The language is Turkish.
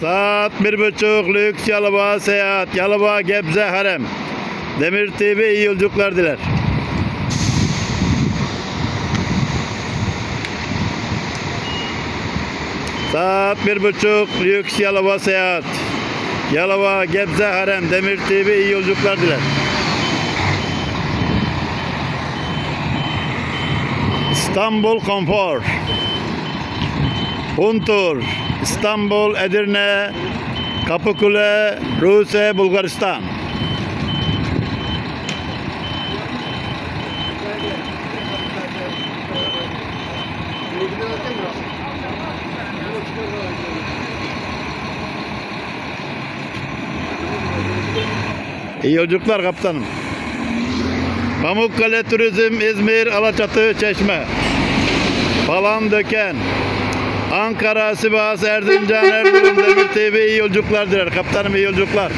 Saat bir buçuk lüks Yalova seyahat. Yalova Gebze Harem. Demir TV iyi yolculuklar diler. Saat bir buçuk lüks Yalova seyahat. Yalova Gebze Harem. Demir TV iyi yolculuklar diler. İstanbul Konfor. Huntur, İstanbul, Edirne, Kapıkule, Rusya, Bulgaristan. İyi yolculuklar kaptanım. Pamukkale Turizm, İzmir, Alaçatı, Çeşme. Falan Döken. Ankara, Sivas, Erzincan, Erzurum, Demir TV iyi yolculuklar diler. Kaptanım iyi yolculuklar.